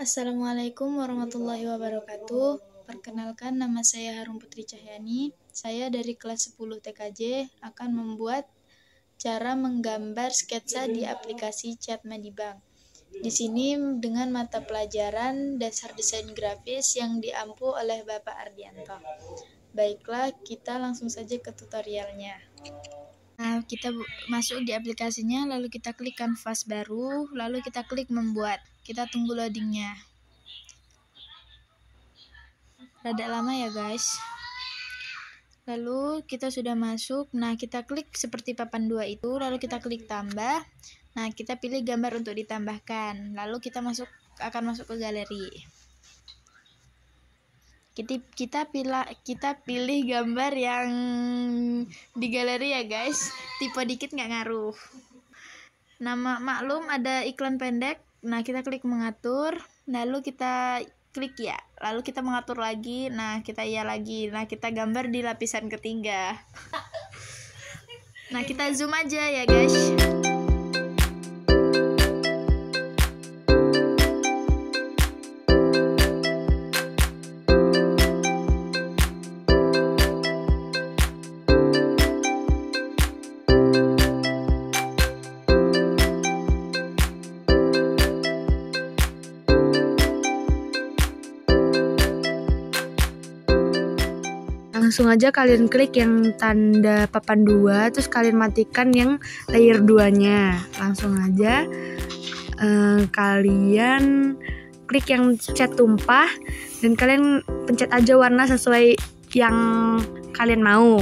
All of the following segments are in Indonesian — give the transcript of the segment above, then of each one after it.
Assalamualaikum warahmatullahi wabarakatuh. Perkenalkan nama saya Harum Putri Cahyani. Saya dari kelas 10 TKJ akan membuat cara menggambar sketsa di aplikasi Chat Medibank. Di sini dengan mata pelajaran dasar desain grafis yang diampu oleh Bapak Ardianto. Baiklah, kita langsung saja ke tutorialnya. Kita masuk di aplikasinya, lalu kita klik kanvas baru, lalu kita klik membuat. Kita tunggu loadingnya. Rada lama ya guys. Lalu kita sudah masuk. Nah, kita klik seperti papan dua itu, lalu kita klik tambah. Nah, kita pilih gambar untuk ditambahkan. Lalu kita masuk akan masuk ke galeri kita kita pilih kita pilih gambar yang di galeri ya guys. Tipe dikit nggak ngaruh. Nama maklum ada iklan pendek. Nah kita klik mengatur. Lalu kita klik ya. Lalu kita mengatur lagi. Nah kita iya lagi. Nah kita gambar di lapisan ketiga. Nah kita zoom aja ya guys langsung aja kalian klik yang tanda papan dua terus kalian matikan yang layer duanya. Langsung aja uh, kalian klik yang cat tumpah dan kalian pencet aja warna sesuai yang kalian mau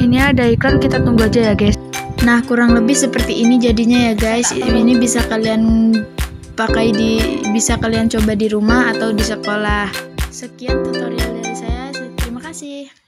ini ada iklan kita tunggu aja ya guys. Nah kurang lebih seperti ini jadinya ya guys. Ini bisa kalian pakai di bisa kalian coba di rumah atau di sekolah. Sekian tutorial dari saya. Terima kasih